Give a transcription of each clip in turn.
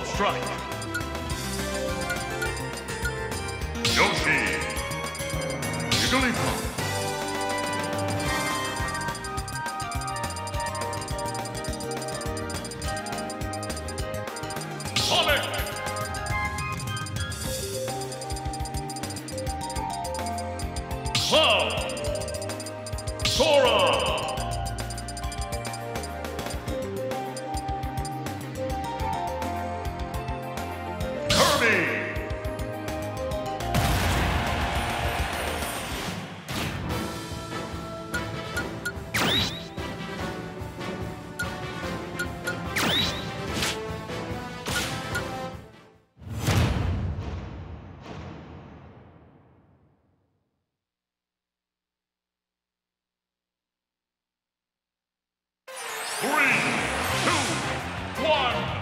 One strike. Yoshi. Jigglypuff. Three, two, one,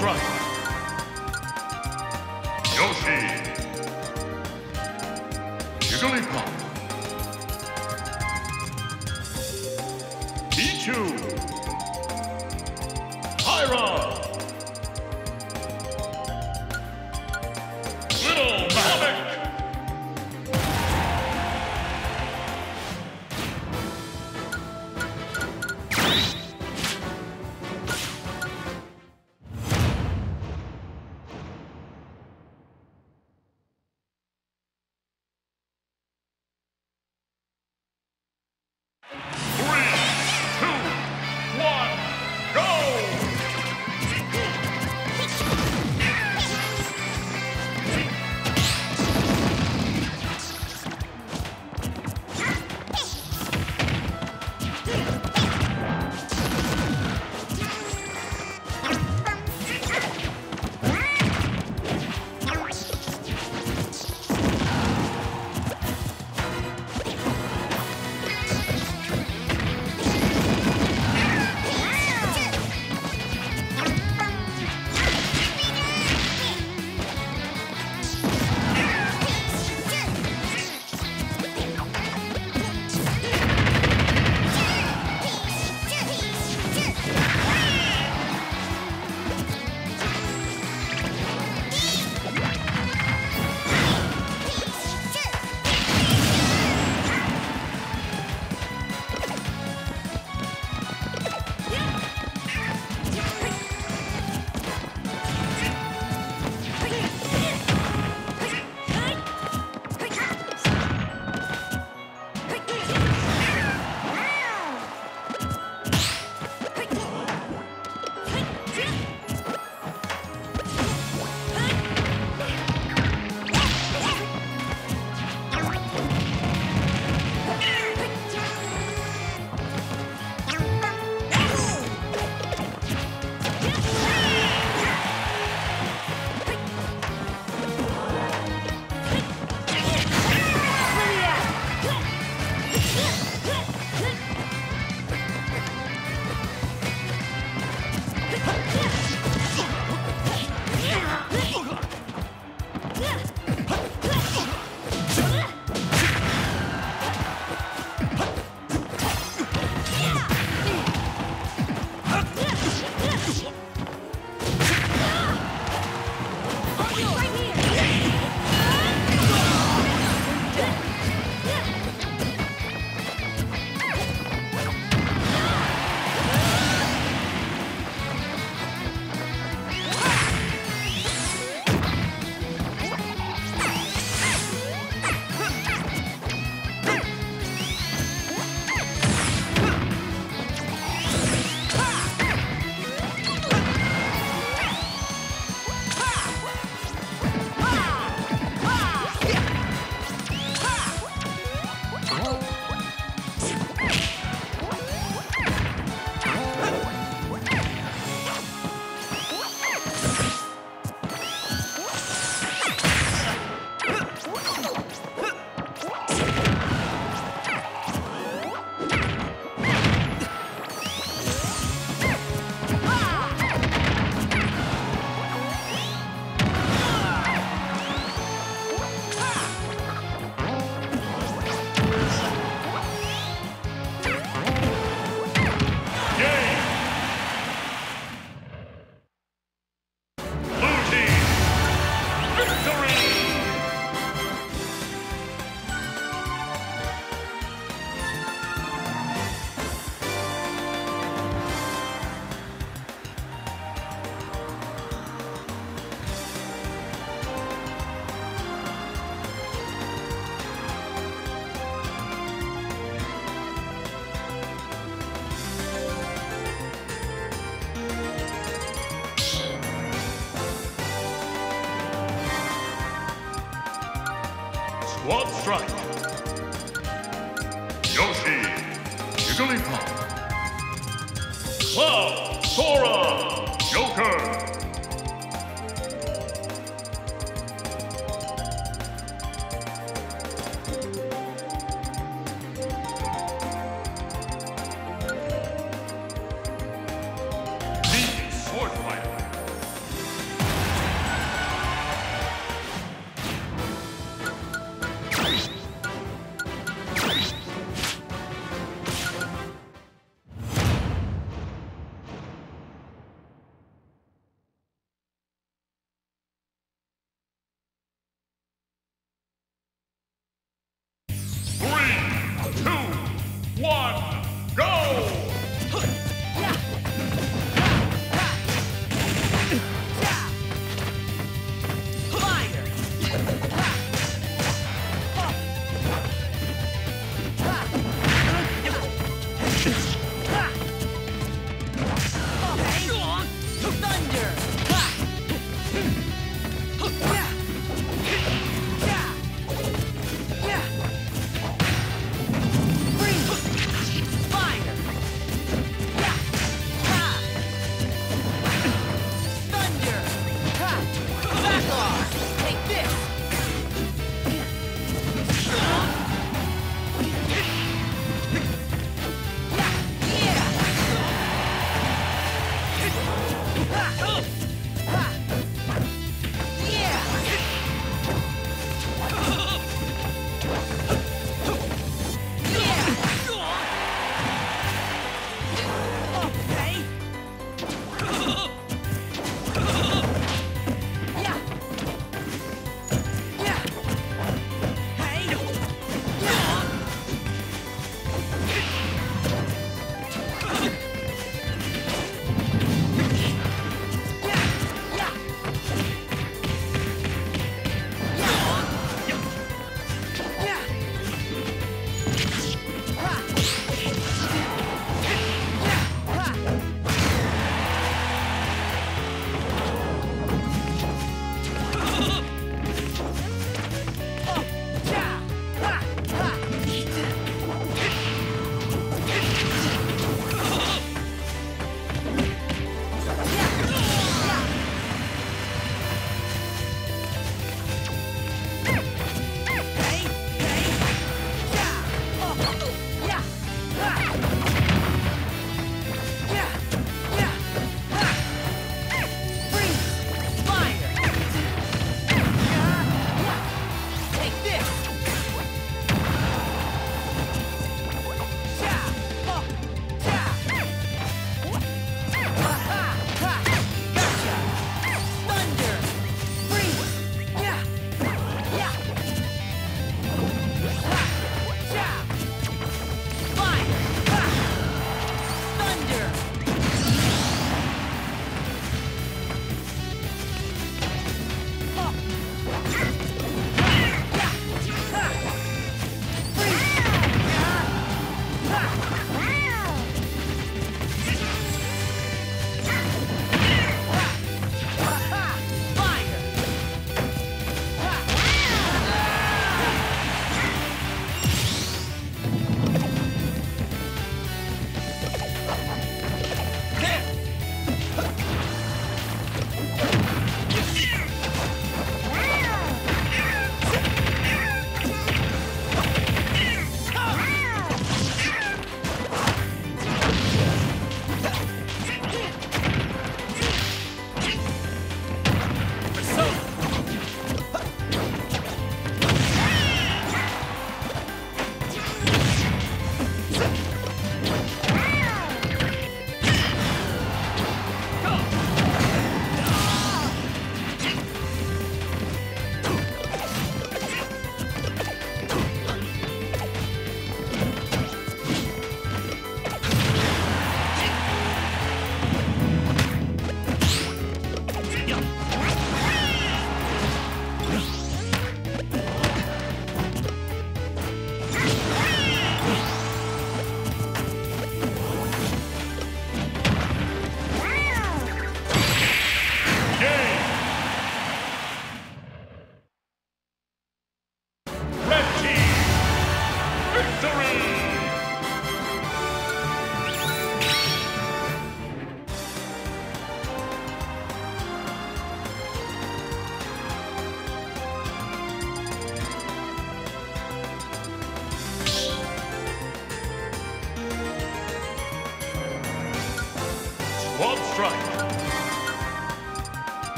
One Strike. Yoshi. Jigglypuff. Cloud. Sora. Joker.